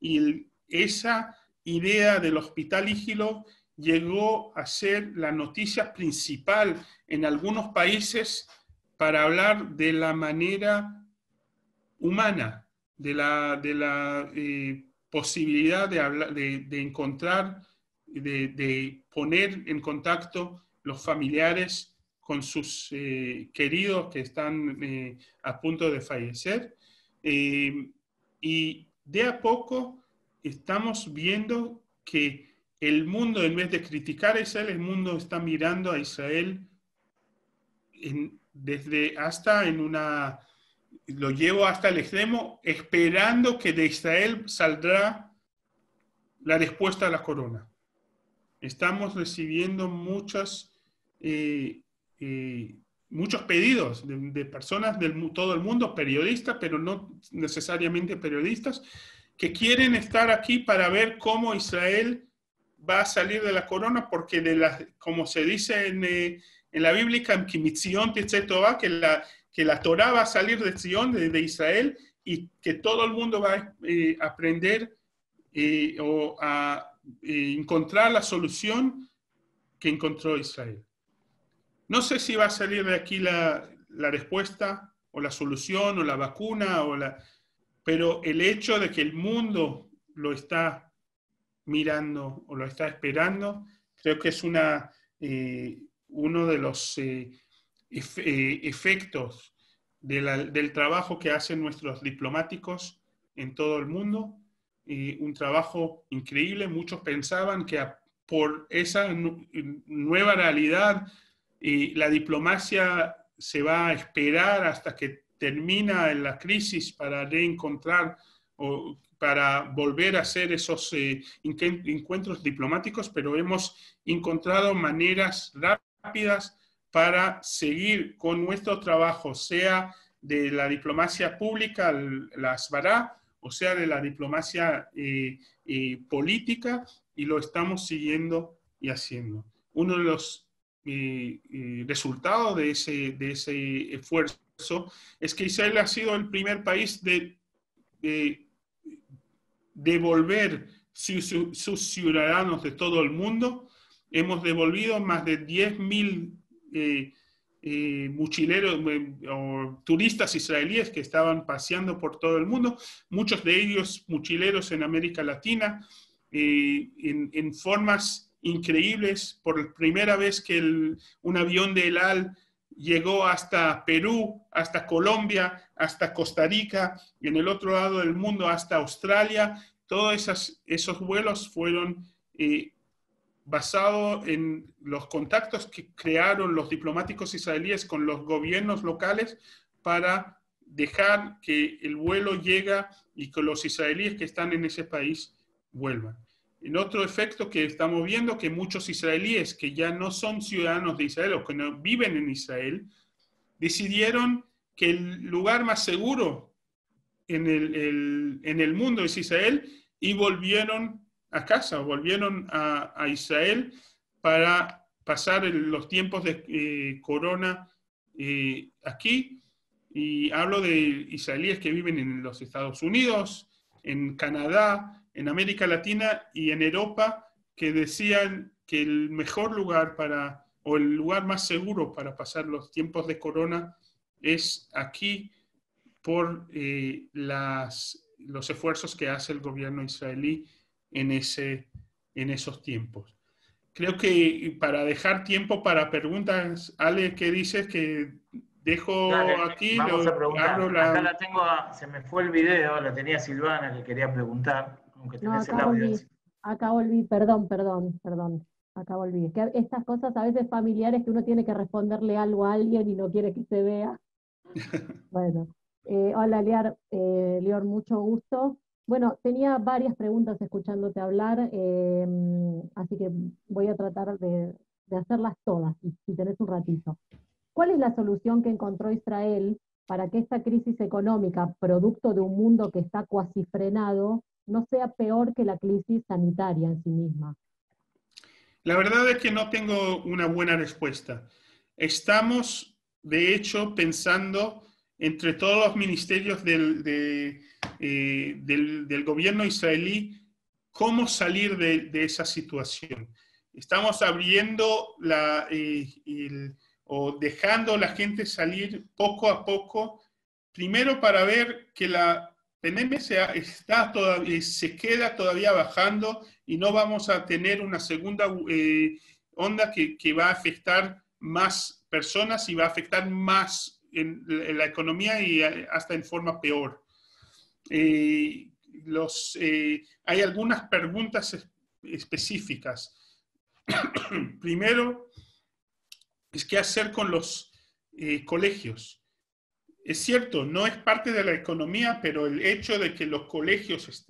y esa idea del hospital Ígilo llegó a ser la noticia principal en algunos países para hablar de la manera humana, de la, de la eh, posibilidad de, de, encontrar, de, de, poner en contacto los familiares con sus eh, queridos que están eh, a punto de fallecer. y de a poco estamos viendo que el mundo, en vez de criticar a Israel, el mundo está mirando a Israel desde hasta en una, lo llevo hasta el extremo, esperando que de Israel saldrá la respuesta a la corona. Estamos recibiendo muchas, eh, eh, muchos pedidos de, personas de todo el mundo, periodistas, pero no necesariamente periodistas, que quieren estar aquí para ver cómo Israel va a salir de la corona, porque de la, como se dice en, eh, en la Biblia, que la, que la Torah va a salir de Sion, de, Israel, y que todo el mundo va a eh, aprender eh, o a encontrar la solución que encontró Israel. No sé si va a salir de aquí la, respuesta o la solución o la vacuna o la, pero el hecho de que el mundo lo está mirando o lo está esperando, creo que es una, eh, uno de los eh, eh, efectos del trabajo que hacen nuestros diplomáticos en todo el mundo. un trabajo increíble. Muchos pensaban que por esa nueva realidad la diplomacia se va a esperar hasta que termina la crisis para reencontrar o para volver a hacer esos eh, encuentros diplomáticos, pero hemos encontrado maneras rápidas para seguir con nuestro trabajo, sea de la diplomacia pública, la ASBARA, o sea de la diplomacia eh, eh, política, y lo estamos siguiendo y haciendo. Uno de los resultados de ese, de ese esfuerzo es que Israel ha sido el primer país de, devolver sus ciudadanos de todo el mundo. Hemos devolvido más de 10.000 eh, eh, eh, turistas israelíes que estaban paseando por todo el mundo, muchos de ellos mochileros en América Latina, en, formas increíbles. Por primera vez que un avión de El Al llegó hasta Perú, hasta Colombia, hasta Costa Rica y en el otro lado del mundo hasta Australia. Todos esos vuelos fueron eh, basados en los contactos que crearon los diplomáticos israelíes con los gobiernos locales para dejar que el vuelo llegue y que los israelíes que están en ese país vuelvan. En otro efecto que estamos viendo, que muchos israelíes que ya no son ciudadanos de Israel o que no viven en Israel, decidieron que el lugar más seguro en el, en el mundo es Israel y volvieron a casa, volvieron a, Israel para pasar los tiempos de eh, corona eh, aquí. Y hablo de israelíes que viven en los Estados Unidos, en Canadá, en América Latina y en Europa que decían que el mejor lugar para, o el lugar más seguro para pasar los tiempos de corona es aquí por eh, las, los esfuerzos que hace el gobierno israelí en, ese, en esos tiempos. Creo que para dejar tiempo para preguntas, Ale, ¿qué dices? Que dejo aquí. Vamos a preguntar. Acá la tengo, se me fue el video, la tenía Silvana que quería preguntar no, acá Volví, acá volví, perdón, perdón, perdón. Acá volví. Es que estas cosas a veces familiares que uno tiene que responderle algo a alguien y no quiere que se vea. bueno, eh, hola Lear, eh, Leor, mucho gusto. Bueno, tenía varias preguntas escuchándote hablar, em, así que voy a tratar de, hacerlas todas, si, si tenés un ratito. ¿Cuál es la solución que encontró Israel para que esta crisis económica, producto de un mundo que está cuasi frenado, no sea peor que la crisis sanitaria en sí misma? La verdad es que no tengo una buena respuesta. Estamos, de hecho, pensando entre todos los ministerios de, del, gobierno israelí cómo salir de, esa situación. Estamos abriendo la, o dejando a la gente salir poco a poco, primero para ver que la pandemia se, está todavía, se queda todavía bajando y no vamos a tener una segunda eh, onda que, va a afectar más personas y va a afectar más en, la economía y hasta en forma peor. Eh, eh, hay algunas preguntas específicas. Primero, es qué hacer con los colegios es cierto, no es parte de la economía, pero el hecho de que los colegios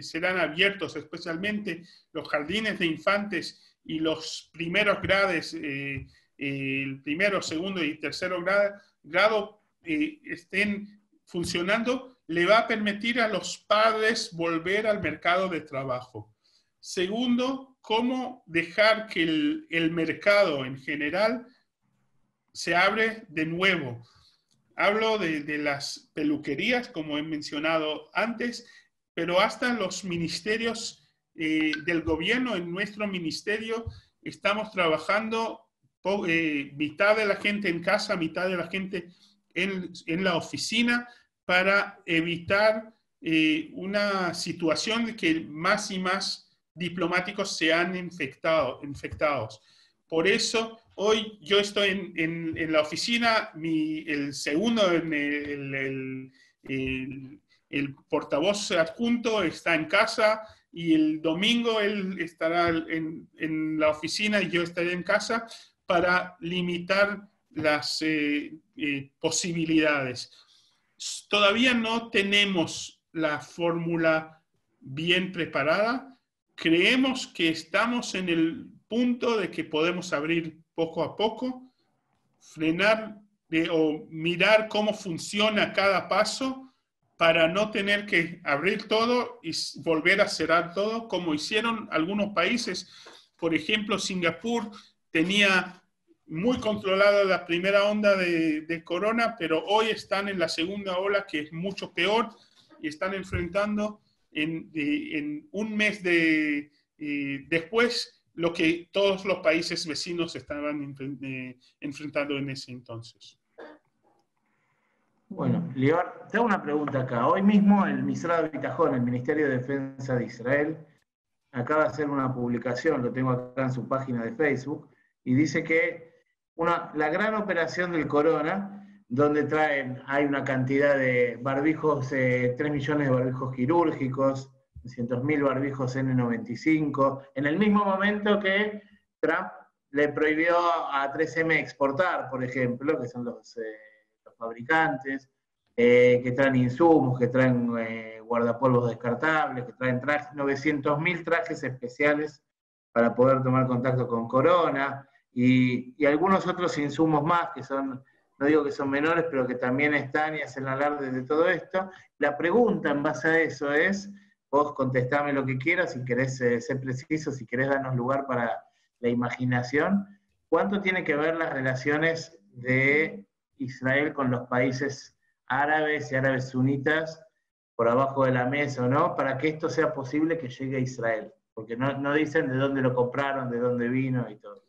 serán abiertos, especialmente los jardines de infantes y los primeros grados, eh, el primero, segundo y tercero grado, eh, estén funcionando, le va a permitir a los padres volver al mercado de trabajo. Segundo, cómo dejar que el, el mercado en general se abre de nuevo Hablo de, las peluquerías, como he mencionado antes, pero hasta los ministerios eh, del gobierno, en nuestro ministerio, estamos trabajando eh, mitad de la gente en casa, mitad de la gente en, la oficina para evitar eh, una situación de que más y más diplomáticos se han infectado, infectados. Por eso Hoy yo estoy en, la oficina, el segundo, el, portavoz adjunto está en casa y el domingo él estará en, la oficina y yo estaré en casa para limitar las eh, eh, posibilidades. Todavía no tenemos la fórmula bien preparada. Creemos que estamos en el punto de que podemos abrir poco a poco, frenar o mirar cómo funciona cada paso para no tener que abrir todo y volver a cerrar todo, como hicieron algunos países. Por ejemplo, Singapur tenía muy controlada la primera onda de, corona, pero hoy están en la segunda ola, que es mucho peor, y están enfrentando en, un mes de, eh, después lo que todos los países vecinos estaban eh, enfrentando en ese entonces. Bueno, Lior, te hago una pregunta acá. Hoy mismo el Misrad Bitajón, el Ministerio de Defensa de Israel, acaba de hacer una publicación, lo tengo acá en su página de Facebook, y dice que una, la gran operación del corona, donde traen, hay una cantidad de barbijos, 3 eh, millones de barbijos quirúrgicos, 300.000 barbijos N95, en el mismo momento que Trump le prohibió a 3M exportar, por ejemplo, que son los, eh, fabricantes, eh, que traen insumos, que traen eh, guardapolvos descartables, que traen trajes, 900.000 trajes especiales para poder tomar contacto con Corona, y, y, algunos otros insumos más que son, no digo que son menores, pero que también están y hacen alarde de todo esto. La pregunta en base a eso es, Vos contestame lo que quieras, si querés eh, ser preciso, si querés darnos lugar para la imaginación. ¿Cuánto tiene que ver las relaciones de Israel con los países árabes y árabes sunitas por abajo de la mesa o no, para que esto sea posible que llegue a Israel? Porque no, no dicen de dónde lo compraron, de dónde vino y todo.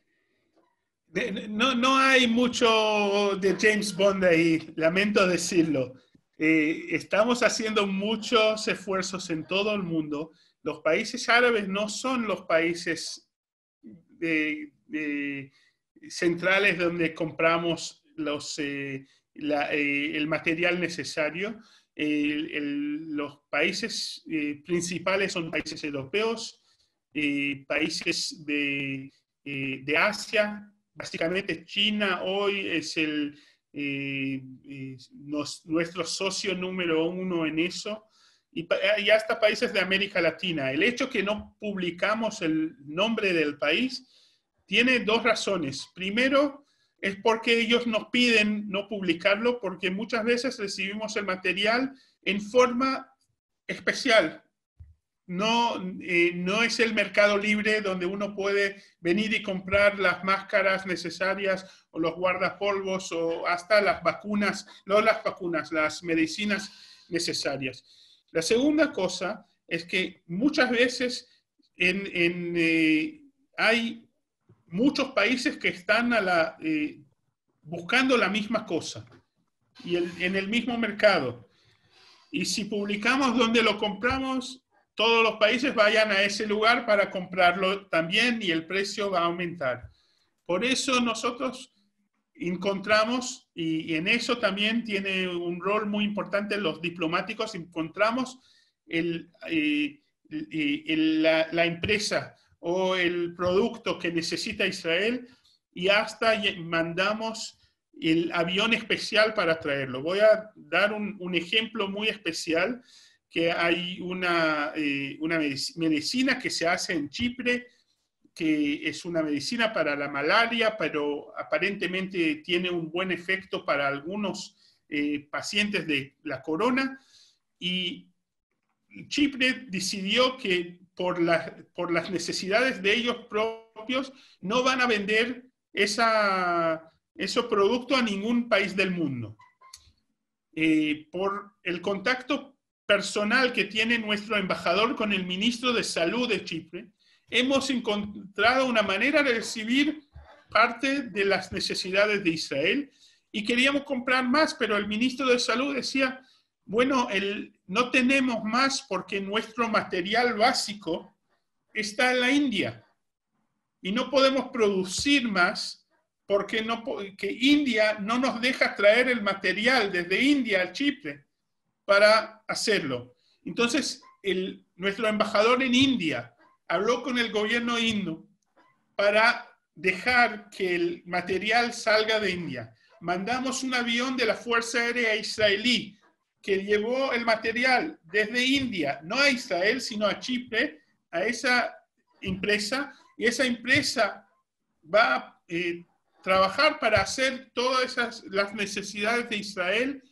No, no hay mucho de James Bond ahí, lamento decirlo. Eh, estamos haciendo muchos esfuerzos en todo el mundo. Los países árabes no son los países centrales donde compramos eh, eh, el material necesario. los países principales son países europeos, países de, de Asia, básicamente China hoy es el, eh, nuestro socio número uno en eso, y, y, hasta países de América Latina. El hecho que no publicamos el nombre del país tiene dos razones. Primero, es porque ellos nos piden no publicarlo, porque muchas veces recibimos el material en forma especial, no, eh, no es el mercado libre donde uno puede venir y comprar las máscaras necesarias o los guardapolvos o hasta las vacunas, no las vacunas, las medicinas necesarias. La segunda cosa es que muchas veces eh, hay muchos países que están eh, buscando la misma cosa y en el mismo mercado. Y si publicamos donde lo compramos, todos los países vayan a ese lugar para comprarlo también y el precio va a aumentar. Por eso nosotros encontramos, y, en eso también tiene un rol muy importante los diplomáticos, encontramos eh, la, empresa o el producto que necesita Israel y hasta mandamos el avión especial para traerlo. Voy a dar un ejemplo muy especial, que hay una, eh, una medicina que se hace en Chipre, que es una medicina para la malaria, pero aparentemente tiene un buen efecto para algunos eh, pacientes de la corona. Y Chipre decidió que por, por las necesidades de ellos propios no van a vender esa, esos productos a ningún país del mundo. Eh, por el contacto personal que tiene nuestro embajador con el ministro de Salud de Chipre, hemos encontrado una manera de recibir parte de las necesidades de Israel y queríamos comprar más, pero el ministro de Salud decía, bueno, no tenemos más porque nuestro material básico está en la India y no podemos producir más porque que India no nos deja traer el material desde India al Chipre para hacerlo. Entonces, nuestro embajador en India habló con el gobierno indio para dejar que el material salga de India. Mandamos un avión de la Fuerza Aérea Israelí que llevó el material desde India, no a Israel, sino a Chipre, a esa empresa, y esa empresa va a eh, trabajar para hacer todas las necesidades de Israel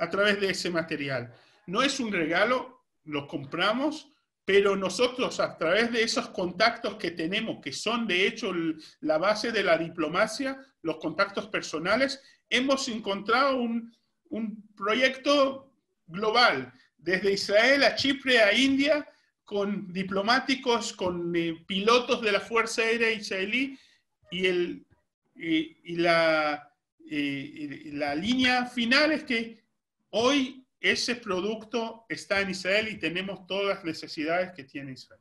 a través de ese material. No es un regalo, lo compramos, pero nosotros a través de esos contactos que tenemos, que son de hecho la base de la diplomacia, los contactos personales, hemos encontrado un, proyecto global, desde Israel a Chipre a India, con diplomáticos, con eh, pilotos de la Fuerza Aérea Israelí, y, el, y, la, y la línea final es que hoy ese producto está en Israel y tenemos todas las necesidades que tiene Israel.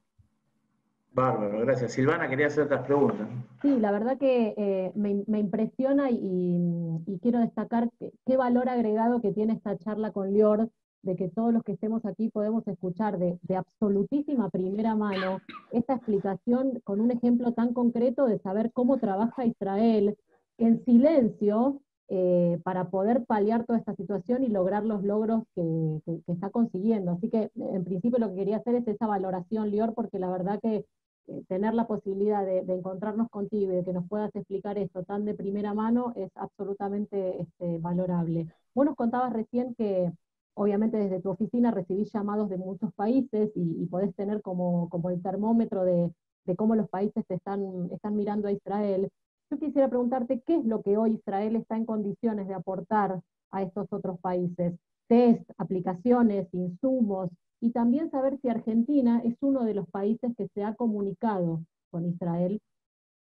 Bárbaro, gracias. Silvana, quería hacer otras preguntas. Sí, la verdad que eh, me, impresiona y, quiero destacar qué valor agregado que tiene esta charla con Lior, de que todos los que estemos aquí podemos escuchar de, de, absolutísima primera mano esta explicación con un ejemplo tan concreto de saber cómo trabaja Israel en silencio eh, para poder paliar toda esta situación y lograr los logros que, está consiguiendo. Así que en principio lo que quería hacer es esa valoración, Lior, porque la verdad que eh, tener la posibilidad de, encontrarnos contigo y de que nos puedas explicar esto tan de primera mano es absolutamente este, valorable. Vos nos contabas recién que obviamente desde tu oficina recibís llamados de muchos países y, podés tener como, como el termómetro de, de cómo los países están, están mirando a Israel. Yo quisiera preguntarte qué es lo que hoy Israel está en condiciones de aportar a estos otros países. Test, aplicaciones, insumos, y también saber si Argentina es uno de los países que se ha comunicado con Israel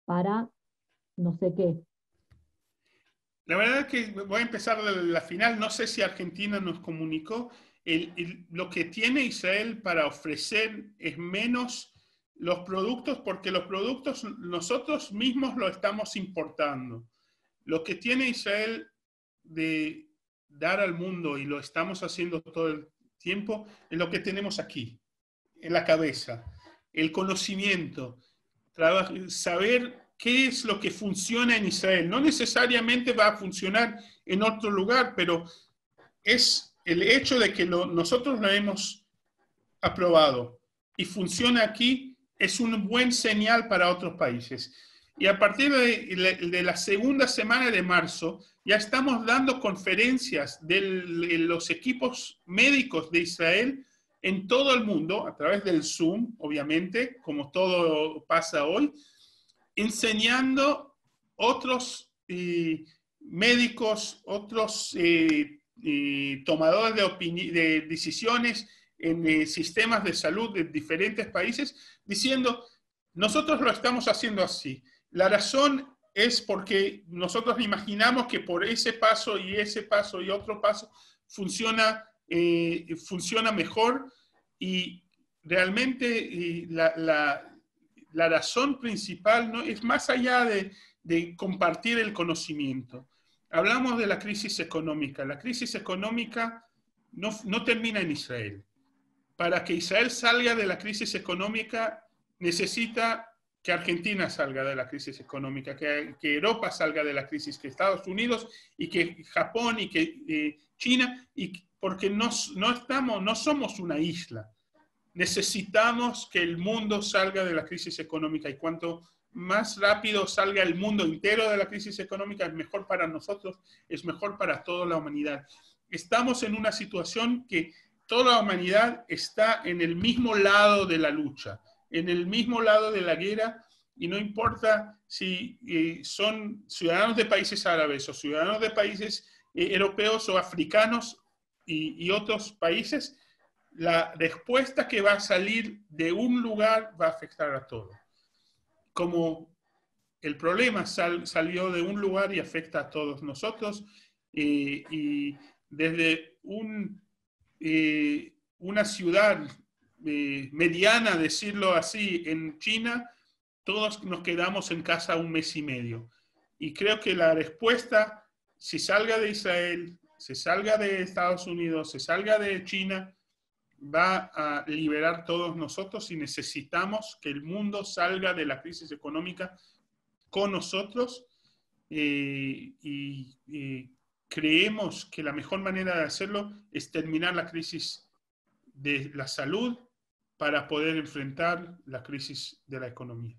para no sé qué. La verdad es que voy a empezar la final. No sé si Argentina nos comunicó. lo que tiene Israel para ofrecer es menos los productos porque los productos nosotros mismos los estamos importando. Lo que tiene Israel de dar al mundo y lo estamos haciendo todo el tiempo es lo que tenemos aquí, en la cabeza, el conocimiento, saber qué es lo que funciona en Israel. No necesariamente va a funcionar en otro lugar, pero es el hecho de que nosotros lo hemos aprobado y funciona aquí es un buen señal para otros países. Y a partir de, la segunda semana de marzo, ya estamos dando conferencias de los equipos médicos de Israel en todo el mundo, a través del Zoom, obviamente, como todo pasa hoy, enseñando otros eh, médicos, otros eh, tomadores de, de decisiones en sistemas de salud de diferentes países, diciendo, nosotros lo estamos haciendo así. La razón es porque nosotros imaginamos que por ese paso y ese paso y otro paso funciona, eh, funciona mejor y realmente la, razón principal ¿no? es más allá de, compartir el conocimiento. Hablamos de la crisis económica. La crisis económica no, no termina en Israel. Para que Israel salga de la crisis económica necesita que Argentina salga de la crisis económica, que, Europa salga de la crisis, que Estados Unidos y que Japón y que eh, China, y porque no, no, estamos, no somos una isla. Necesitamos que el mundo salga de la crisis económica y cuanto más rápido salga el mundo entero de la crisis económica, es mejor para nosotros, es mejor para toda la humanidad. Estamos en una situación que toda la humanidad está en el mismo lado de la lucha en el mismo lado de la guerra y no importa si eh, son ciudadanos de países árabes o ciudadanos de países eh, europeos o africanos y, otros países, la respuesta que va a salir de un lugar va a afectar a todo. Como el problema salió de un lugar y afecta a todos nosotros, eh, y desde un, una ciudad eh, mediana, decirlo así, en China, todos nos quedamos en casa un mes y medio. Y creo que la respuesta, si salga de Israel, se salga de Estados Unidos, se salga de China, va a liberar todos nosotros y necesitamos que el mundo salga de la crisis económica con nosotros eh, y creemos que la mejor manera de hacerlo es terminar la crisis de la salud para poder enfrentar la crisis de la economía.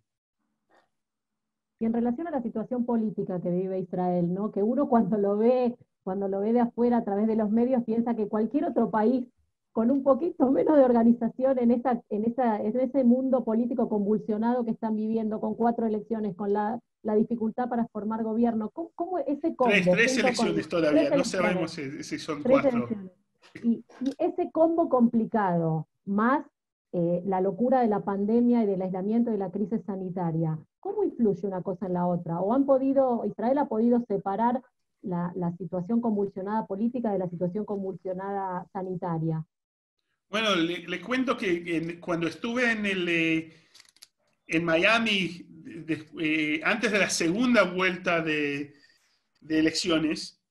Y en relación a la situación política que vive Israel, ¿no? que uno cuando lo ve, cuando lo ve de afuera a través de los medios piensa que cualquier otro país con un poquito menos de organización en, esa, en, esa, en ese mundo político convulsionado que están viviendo, con cuatro elecciones, con la, la dificultad para formar gobierno, ¿cómo, cómo ese combo? Tres, elecciones todavía, no sabemos si, son cuatro. Y, y, ese combo complicado, más eh, la locura de la pandemia y del aislamiento y de la crisis sanitaria. ¿Cómo influye una cosa en la otra? ¿O han podido, Israel ha podido separar la, situación convulsionada política de la situación convulsionada sanitaria? Bueno, le, cuento que cuando estuve en, el, eh, en Miami, eh, antes de la segunda vuelta de, de elecciones,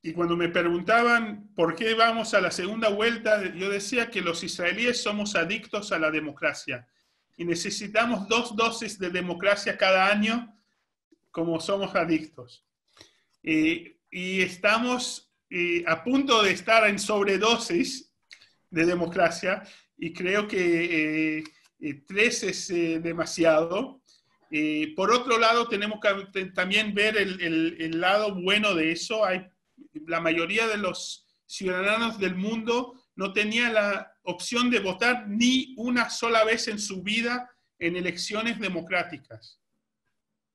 y cuando me preguntaban por qué vamos a la segunda vuelta, yo decía que los israelíes somos adictos a la democracia y necesitamos dos dosis de democracia cada año como somos adictos. Eh, y estamos eh, a punto de estar en sobredosis de democracia y creo que eh, tres es demasiado. por otro lado, tenemos que también ver el, lado bueno de eso. Hay la mayoría de los ciudadanos del mundo no tenía la opción de votar ni una sola vez en su vida en elecciones democráticas.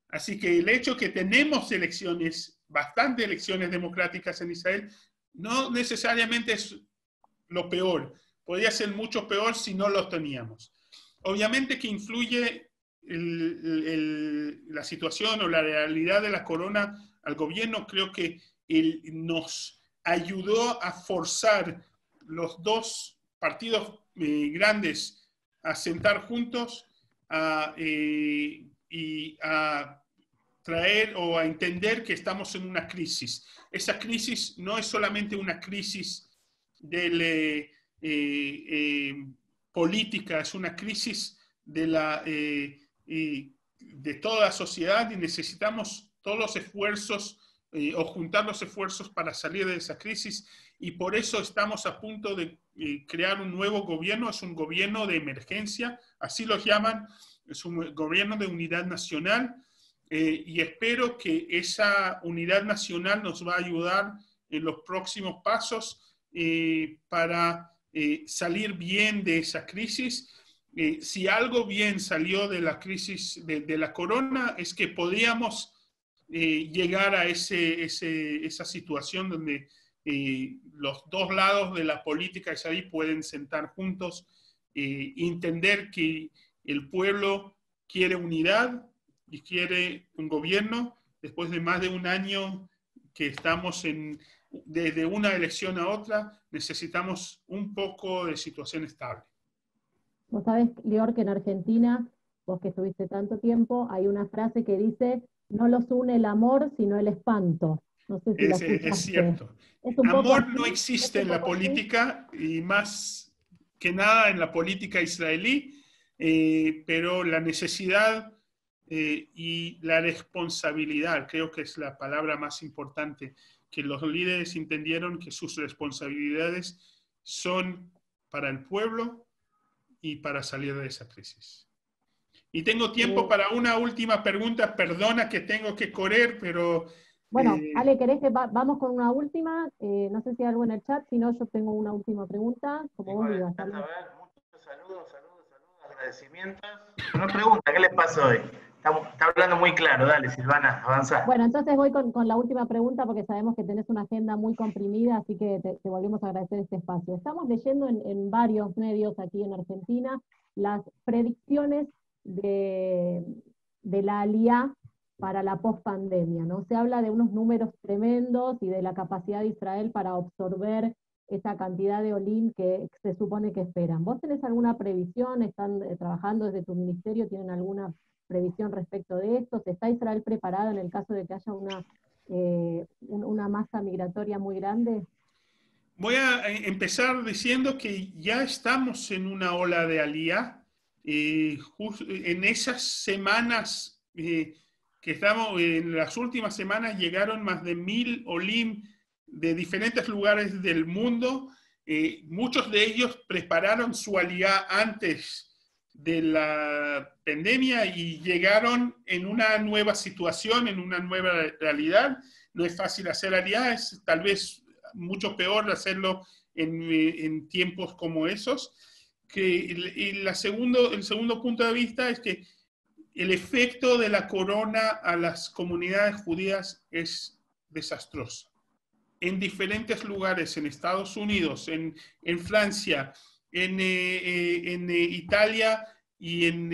Así que el hecho que tenemos elecciones, bastante elecciones democráticas en Israel, no necesariamente es lo peor. Podría ser mucho peor si no lo teníamos. Obviamente que influye la situación o la realidad de la corona al gobierno. Creo que nos ayudó a forzar los dos partidos eh, grandes a sentar juntos eh, y a traer o a entender que estamos en una crisis. Esa crisis no es solamente una crisis de eh, política, es una crisis de, la, de toda la sociedad y necesitamos todos los esfuerzos eh, o juntar los esfuerzos para salir de esa crisis. Y por eso estamos a punto de eh, crear un nuevo gobierno, es un gobierno de emergencia, así lo llaman, es un gobierno de unidad nacional eh, y espero que esa unidad nacional nos va a ayudar en los próximos pasos para salir bien de esa crisis. si algo bien salió de la crisis de, de la corona es que podíamos eh, llegar a ese, esa situación donde eh, los dos lados de la política israelí pueden sentar juntos entender que el pueblo quiere unidad y quiere un gobierno después de más de un año que estamos en, desde una elección a otra, necesitamos un poco de situación estable. Vos sabés, Lior, que en Argentina, vos que estuviste tanto tiempo, hay una frase que dice, no los une el amor, sino el espanto. No sé si es, cierto. amor no existe en la política y más que nada en la política israelí, eh, pero la necesidad eh, y la responsabilidad, creo que es la palabra más importante, que los líderes entendieron que sus responsabilidades son para el pueblo y para salir de esa crisis. Y tengo tiempo para una última pregunta. Perdona que tengo que correr, pero... Bueno, eh, Ale, ¿querés que vamos con una última? Eh, no sé si hay algo en el chat, si no, yo tengo una última pregunta. Como vos digas. Muchos saludos, saludos, saludos, agradecimientos. Una pregunta, ¿qué les pasó hoy? Está, hablando muy claro, dale Silvana, avanza. Bueno, entonces voy con, la última pregunta porque sabemos que tenés una agenda muy comprimida, así que te, volvemos a agradecer este espacio. Estamos leyendo en, varios medios aquí en Argentina las predicciones de, la ALIA para la post-pandemia, ¿no? Se habla de unos números tremendos y de la capacidad de Israel para absorber esa cantidad de olín que se supone que esperan. ¿Vos tenés alguna previsión? ¿Están eh, trabajando desde tu ministerio? ¿Tienen alguna previsión respecto de esto? ¿Está Israel preparado en el caso de que haya una, eh, una masa migratoria muy grande? Voy a eh, empezar diciendo que ya estamos en una ola de alía. Eh, en esas semanas que estamos, en las últimas semanas llegaron más de mil olim de diferentes lugares del mundo. muchos de ellos prepararon su alía antes de la pandemia y llegaron en una nueva situación, en una nueva realidad. No es fácil hacer es tal vez mucho peor hacerlo en, tiempos como esos. Que la segundo, el segundo punto de vista es que el efecto de la corona a las comunidades judías es desastroso. En diferentes lugares, en Estados Unidos, en, en Francia, en, eh, eh, en eh, Italia y en,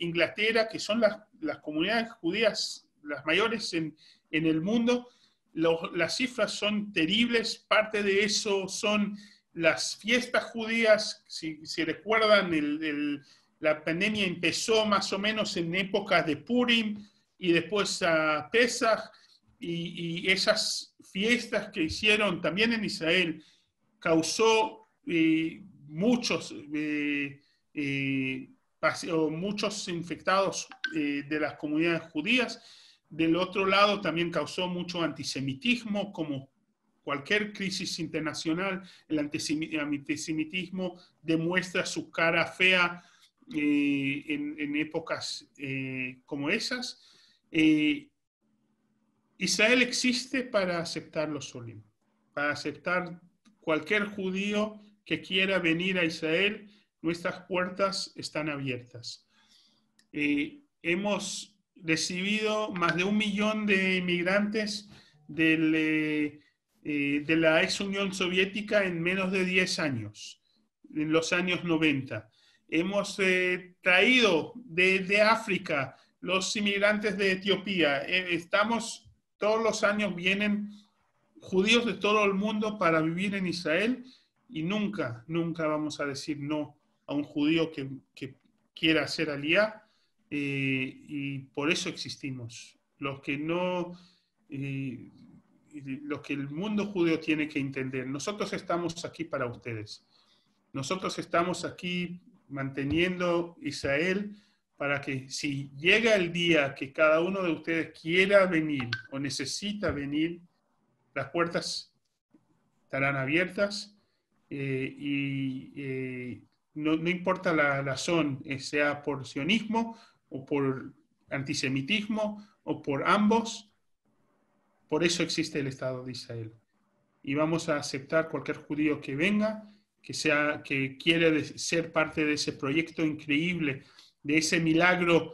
Inglaterra, que son las, las, comunidades judías las mayores en, en el mundo, las cifras son terribles. Parte de eso son las fiestas judías. Si, si recuerdan, el, la pandemia empezó más o menos en épocas de Purim y después a Pesach. Y, y esas fiestas que hicieron también en Israel causó muchos, eh, eh, muchos infectados eh, de las comunidades judías. Del otro lado, también causó mucho antisemitismo, como cualquier crisis internacional, el antisemitismo demuestra su cara fea en, épocas como esas. Israel existe para aceptar los solim, para aceptar cualquier judío que quiera venir a Israel, nuestras puertas están abiertas. Eh, hemos recibido más de un millón de inmigrantes eh, eh, de la ex Unión Soviética en menos de 10 años, en los años 90. Hemos traído de, África los inmigrantes de Etiopía. estamos, todos los años vienen judíos de todo el mundo para vivir en Israel y nunca, nunca vamos a decir no a un judío que, que quiera hacer alía eh, y por eso existimos. Los que no, eh, lo que el mundo judío tiene que entender, nosotros estamos aquí para ustedes. Nosotros estamos aquí manteniendo Israel para que si llega el día que cada uno de ustedes quiera venir o necesita venir, las puertas estarán abiertas eh, y eh, no, importa la razón, eh, sea por sionismo o por antisemitismo o por ambos, por eso existe el Estado de Israel. Y vamos a aceptar cualquier judío que venga, que, sea, que quiere ser parte de ese proyecto increíble, de ese milagro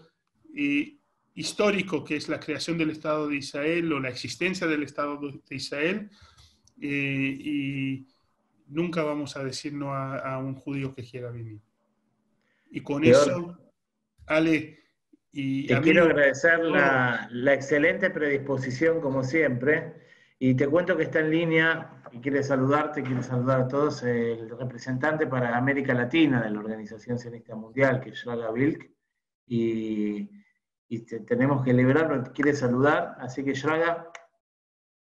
histórico que es la creación del Estado de Israel o la existencia del Estado de Israel, eh, y nunca vamos a decir no a, un judío que quiera venir. Y con eso, Ale y... Te quiero agradecer la, la excelente predisposición como siempre. Y te cuento que está en línea y quiere saludarte, quiere saludar a todos, el representante para América Latina de la Organización Sionista Mundial, que es Shraga Vilk, y, tenemos que liberarlo, quiere saludar, así que Shraga,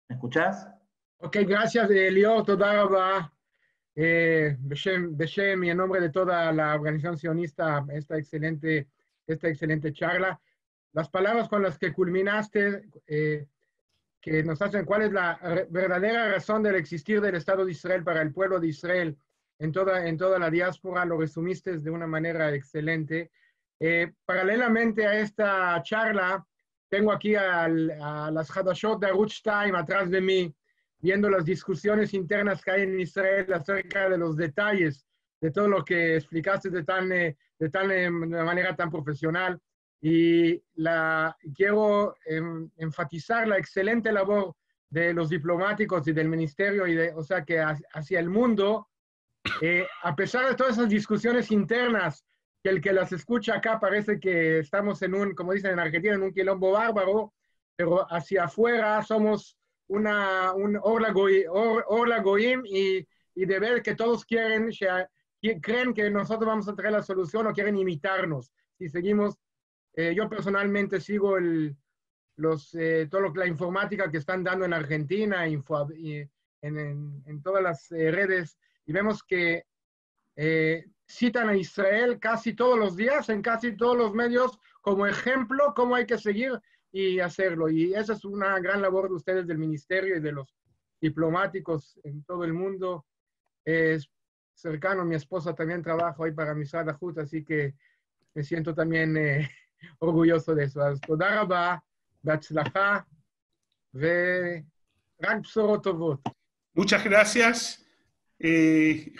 ¿me escuchás? Ok, gracias, Elio, toda eh, Beshem, y en nombre de toda la organización sionista, esta excelente, esta excelente charla. Las palabras con las que culminaste eh, que nos hacen cuál es la verdadera razón del existir del Estado de Israel para el pueblo de Israel en toda, en toda la diáspora, lo resumiste de una manera excelente. Eh, paralelamente a esta charla, tengo aquí a las Hadashot de Aruch Time atrás de mí, viendo las discusiones internas que hay en Israel acerca de los detalles de todo lo que explicaste de tan, eh, de tan eh, de manera tan profesional. Y la, quiero em, enfatizar la excelente labor de los diplomáticos y del ministerio, y de, o sea que hacia el mundo, eh, a pesar de todas esas discusiones internas, que el que las escucha acá parece que estamos en un, como dicen en Argentina, en un quilombo bárbaro, pero hacia afuera somos una, un orla, goim y, y de ver que todos quieren, creen que nosotros vamos a traer la solución o quieren imitarnos. Si seguimos eh, yo personalmente sigo el, los, eh, todo la informática que están dando en Argentina, info, en, en, todas las eh, redes, y vemos que citan a Israel casi todos los días, en casi todos los medios, como ejemplo, cómo hay que seguir y hacerlo. Y esa es una gran labor de ustedes del ministerio y de los diplomáticos en todo el mundo. Es cercano, mi esposa también trabaja hoy para Misrad Ajut, así que me siento también eh, orgulloso de eso. Muchas gracias. Eh,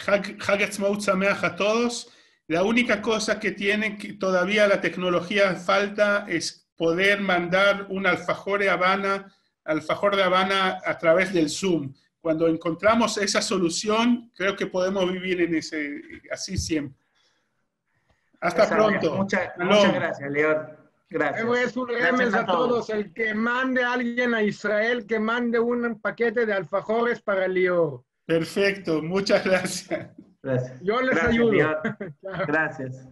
a todos. La única cosa que tiene que todavía la tecnología falta es poder mandar un alfajor de Habana, alfajor de Habana a través del Zoom. Cuando encontramos esa solución, creo que podemos vivir en ese, así siempre. Hasta pronto. Muchas, muchas gracias, León. Gracias. Es un remes a, todos. El que mande a alguien a Israel, que mande un paquete de alfajores para Lior. Perfecto, muchas gracias. Gracias. Yo les ayudo. gracias.